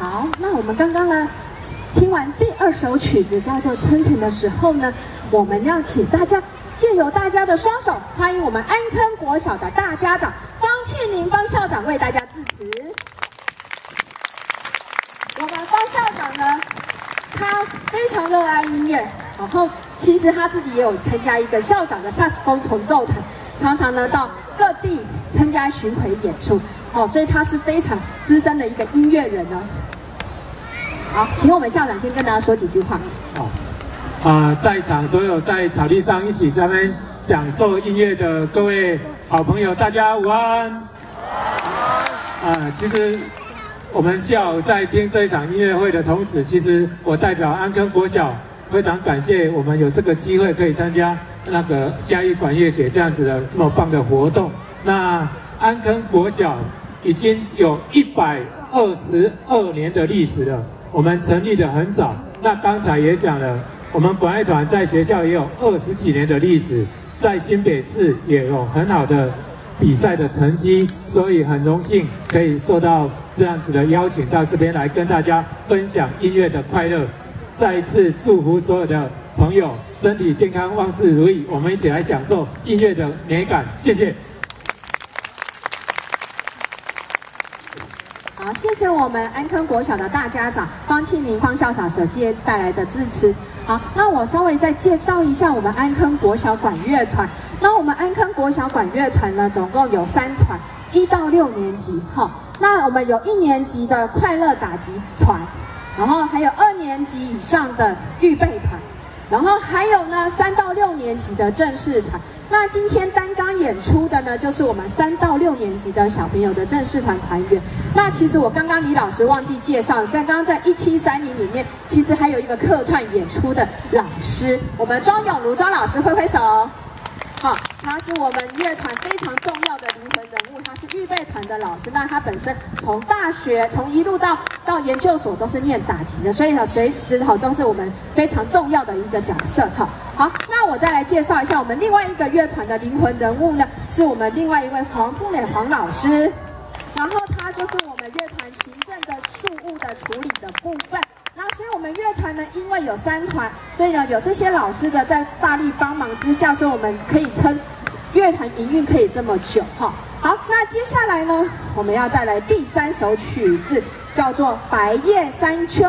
好，那我们刚刚呢听完第二首曲子叫做《春天》的时候呢，我们要请大家借由大家的双手，欢迎我们安坑国小的大家长方庆宁方校长为大家致辞。我们方校长呢，他非常热爱音乐，然后其实他自己也有参加一个校长的萨克斯风重奏团，常常呢到各地参加巡回演出，哦，所以他是非常资深的一个音乐人呢。好，请我们校长先跟大家说几句话。哦，啊，在场所有在草地上一起咱们享受音乐的各位好朋友，大家午安。啊，其实我们校在听这一场音乐会的同时，其实我代表安坑国小非常感谢我们有这个机会可以参加那个嘉义管乐节这样子的这么棒的活动。那安坑国小已经有一百二十二年的历史了。我们成立的很早，那刚才也讲了，我们管乐团在学校也有二十几年的历史，在新北市也有很好的比赛的成绩，所以很荣幸可以受到这样子的邀请到这边来跟大家分享音乐的快乐。再一次祝福所有的朋友身体健康、万事如意，我们一起来享受音乐的美感。谢谢。好，谢谢我们安坑国小的大家长方庆宁方校长所接带来的支持。好，那我稍微再介绍一下我们安坑国小管乐团。那我们安坑国小管乐团呢，总共有三团，一到六年级。哈，那我们有一年级的快乐打击团，然后还有二年级以上的预备团，然后还有呢三到六年级的正式团。那今天单刚演出的呢，就是我们三到六年级的小朋友的正式团团员。那其实我刚刚李老师忘记介绍，在刚刚在一七三零里面，其实还有一个客串演出的老师，我们庄永如庄老师挥挥手。好，他是我们乐团非常重要的，是预备团的老师。那他本身从大学从一路到到研究所都是念打击的，所以呢，随时哈都是我们非常重要的一个角色。哈，好，那我再来介绍一下我们另外一个乐团的灵魂人物呢，是我们另外一位黄富磊黄老师，然后他就是我们乐团行政的事务的处理的部分。那所以我们乐团呢，因为有三团，所以呢有这些老师的在大力帮忙之下，所以我们可以称乐团营运可以这么久哈。那接下来呢，我们要带来第三首曲子，叫做《白夜山丘》。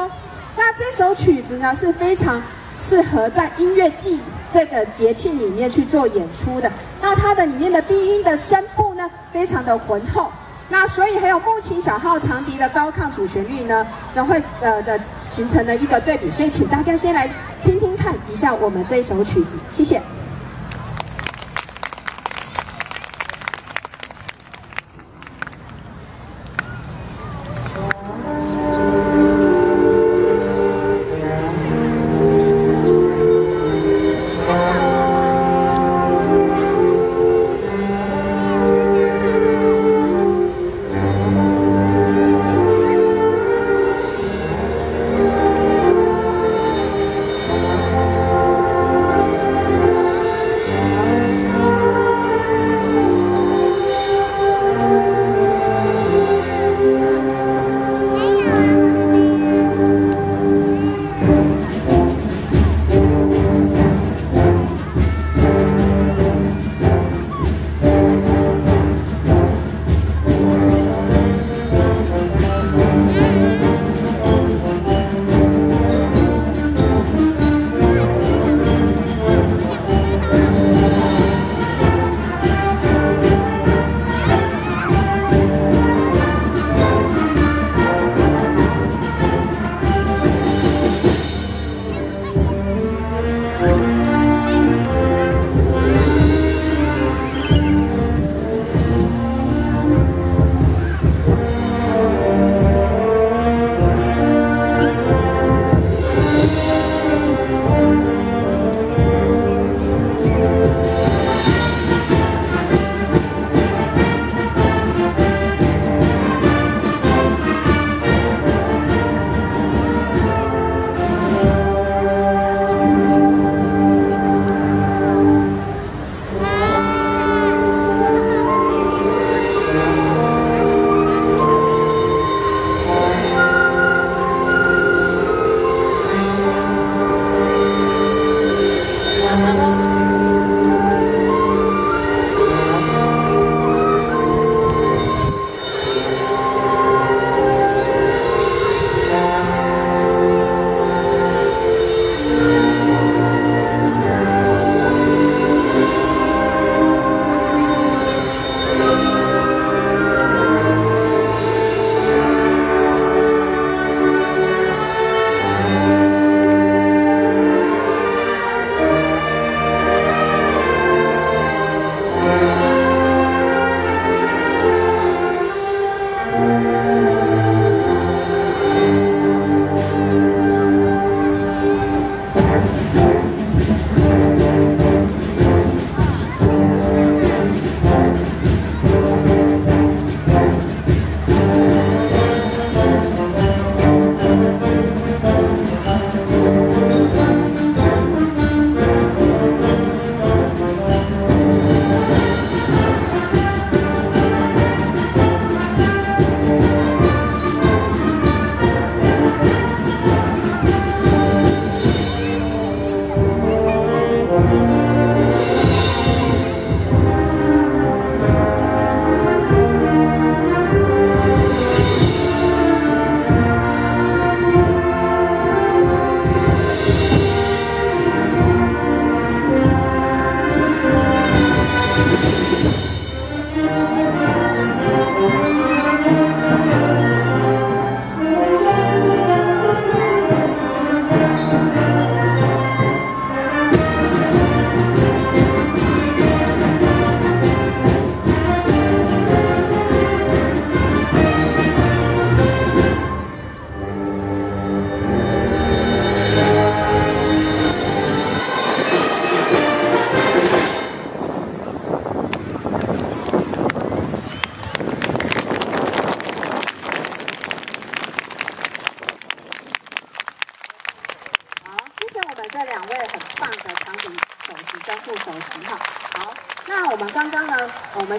那这首曲子呢是非常适合在音乐季这个节庆里面去做演出的。那它的里面的低音的声部呢，非常的浑厚。那所以还有木琴、小号、长笛的高亢主旋律呢，都会呃的形成了一个对比，所以请大家先来听听看一下我们这首曲子，谢谢。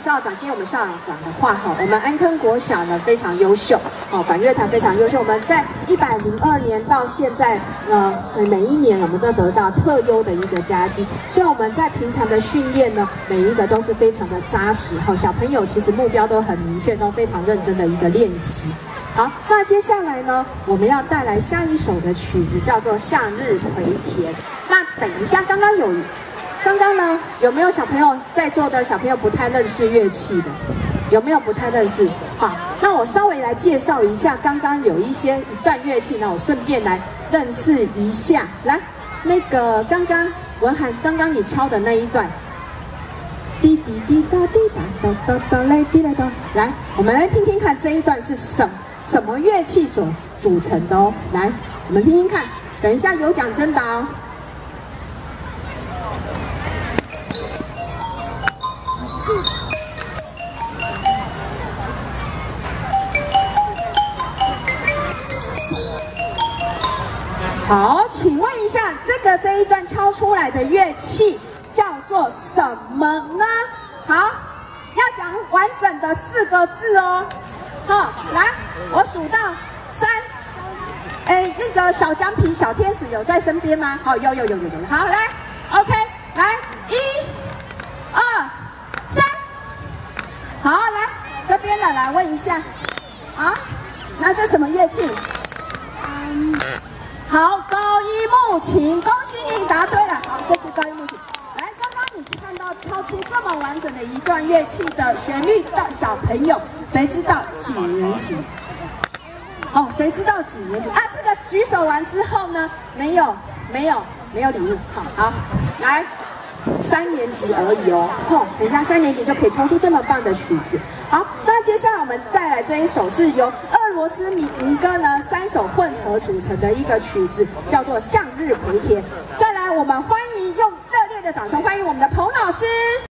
校长今天我们校长讲的话哈，我们安坑国小呢非常优秀哦，管乐团非常优秀。我们在一百零二年到现在呃，每一年我们都得到特优的一个佳绩，所以我们在平常的训练呢，每一个都是非常的扎实哈。小朋友其实目标都很明确，都非常认真的一个练习。好，那接下来呢，我们要带来下一首的曲子，叫做《向日葵田》。那等一下，刚刚有，刚刚呢，有没有小朋友在座的小朋友不太认识乐器的？有没有不太认识？好，那我稍微来介绍一下，刚刚有一些一段乐器，那我顺便来认识一下。来，那个刚刚文涵，刚刚你敲的那一段，滴滴滴答滴答哒哒哒来滴来哒，来，我们来听听看这一段是什么。什么乐器所组成的哦？来，我们听听看。等一下有奖征答哦。好，请问一下，这个这一段敲出来的乐器叫做什么呢？好，要讲完整的四个字哦。好，来，我数到三。哎，那个小姜皮、小天使有在身边吗？好，有有有有有。好，来，OK，来，一、二、三。好，来这边的来问一下。好，那这什么乐器？好，高音木琴，恭喜你答对了。好，这是高音木琴。来，刚刚你看到跳出这么完整的一段乐器的旋律的小朋友，谁知道几年级？哦，谁知道几年级？啊，这个举手完之后呢，没有，没有，没有礼物。好，好，来，三年级而已哦。吼，等一下三年级就可以敲出这么棒的曲子。好，那接下来我们带来这一首是由俄罗斯民歌呢三首混合组成的一个曲子，叫做《向日葵田》。再来，我们欢迎用。热烈的掌声欢迎我们的彭老师。